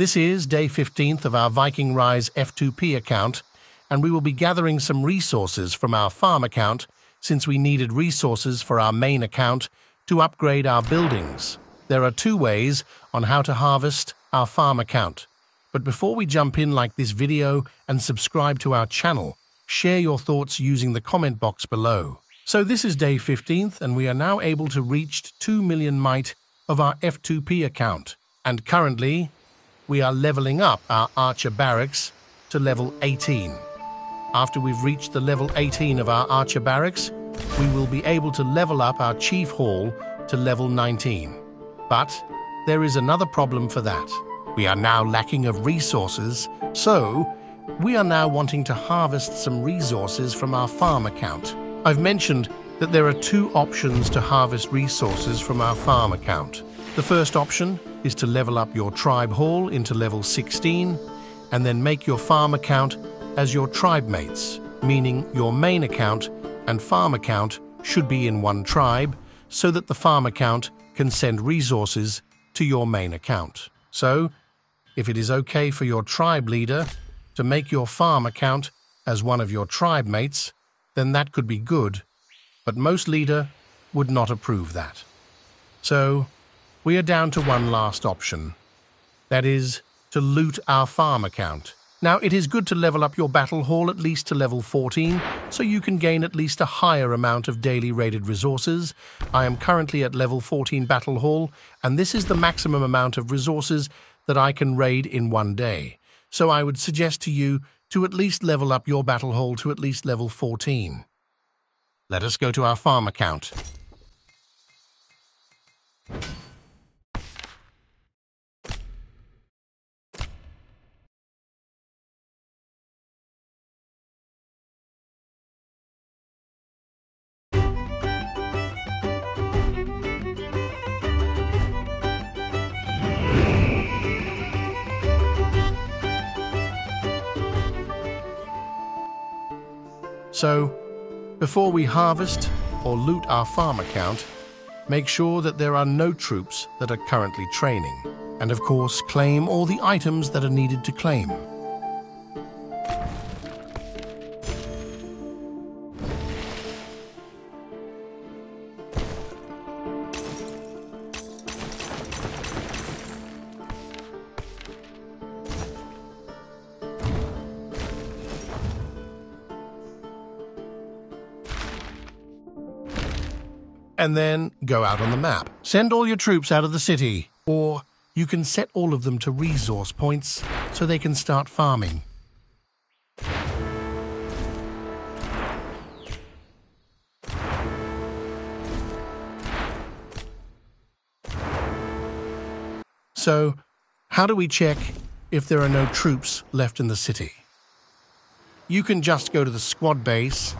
This is day 15th of our Viking Rise F2P account, and we will be gathering some resources from our farm account since we needed resources for our main account to upgrade our buildings. There are two ways on how to harvest our farm account. But before we jump in like this video and subscribe to our channel, share your thoughts using the comment box below. So this is day 15th and we are now able to reach 2 million might of our F2P account. And currently, we are leveling up our Archer Barracks to level 18. After we've reached the level 18 of our Archer Barracks, we will be able to level up our Chief Hall to level 19. But there is another problem for that. We are now lacking of resources, so we are now wanting to harvest some resources from our farm account. I've mentioned that there are two options to harvest resources from our farm account. The first option is to level up your tribe hall into level 16 and then make your farm account as your tribe mates, meaning your main account and farm account should be in one tribe so that the farm account can send resources to your main account. So, if it is okay for your tribe leader to make your farm account as one of your tribe mates, then that could be good, but most leader would not approve that. So, we are down to one last option. That is, to loot our farm account. Now, it is good to level up your battle hall at least to level 14, so you can gain at least a higher amount of daily rated resources. I am currently at level 14 battle hall, and this is the maximum amount of resources that I can raid in one day. So I would suggest to you to at least level up your battle hall to at least level 14. Let us go to our farm account. So, before we harvest or loot our farm account, make sure that there are no troops that are currently training, and of course claim all the items that are needed to claim. And then go out on the map. Send all your troops out of the city, or you can set all of them to resource points so they can start farming. So, how do we check if there are no troops left in the city? You can just go to the squad base,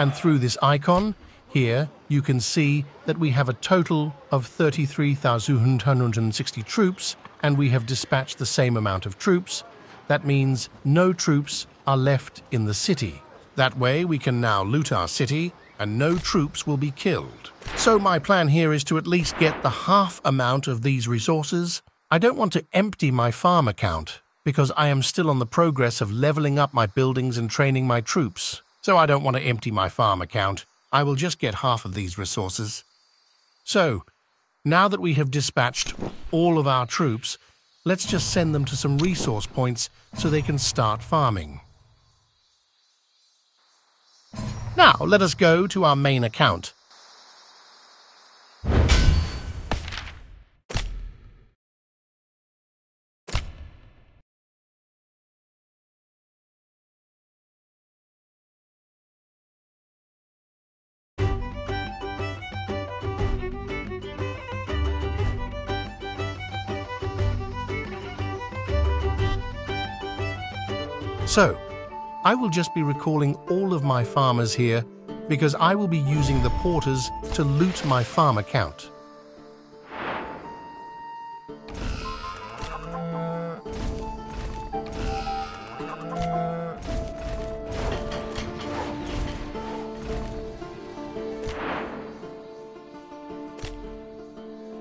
and through this icon, here, you can see that we have a total of 33,160 troops, and we have dispatched the same amount of troops. That means no troops are left in the city. That way, we can now loot our city, and no troops will be killed. So my plan here is to at least get the half amount of these resources. I don't want to empty my farm account, because I am still on the progress of leveling up my buildings and training my troops. So I don't want to empty my farm account. I will just get half of these resources. So, now that we have dispatched all of our troops, let's just send them to some resource points so they can start farming. Now, let us go to our main account. So, I will just be recalling all of my farmers here because I will be using the porters to loot my farm account.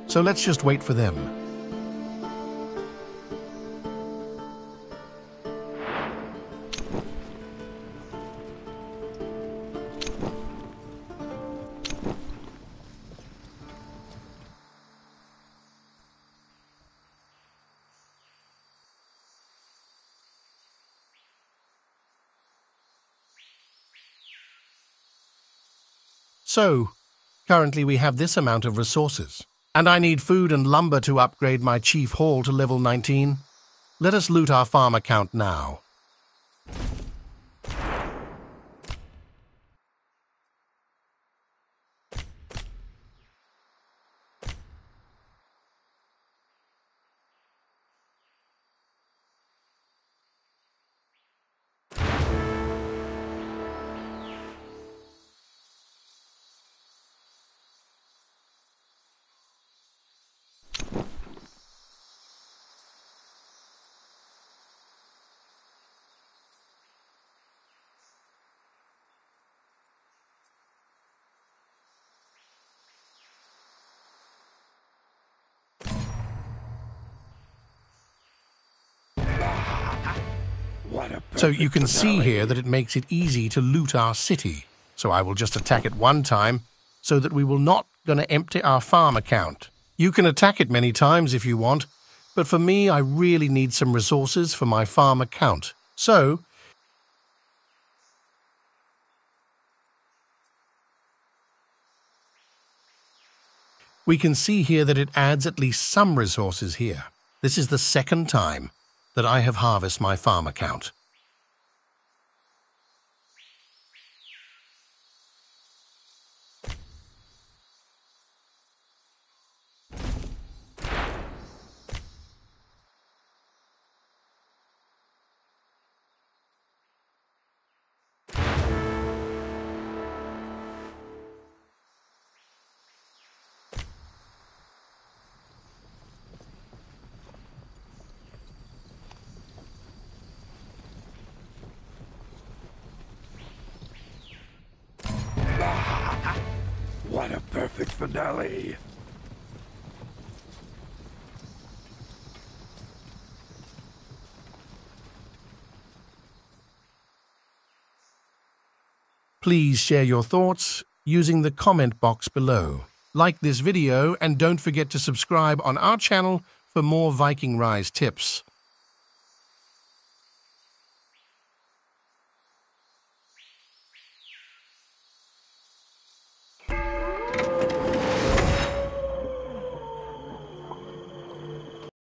So let's just wait for them. So, currently we have this amount of resources. And I need food and lumber to upgrade my chief hall to level 19. Let us loot our farm account now. So you can see here that it makes it easy to loot our city. So I will just attack it one time so that we will not going to empty our farm account. You can attack it many times if you want, but for me I really need some resources for my farm account. So we can see here that it adds at least some resources here. This is the second time that I have harvested my farm account. Finale! Please share your thoughts using the comment box below. Like this video and don't forget to subscribe on our channel for more Viking Rise tips.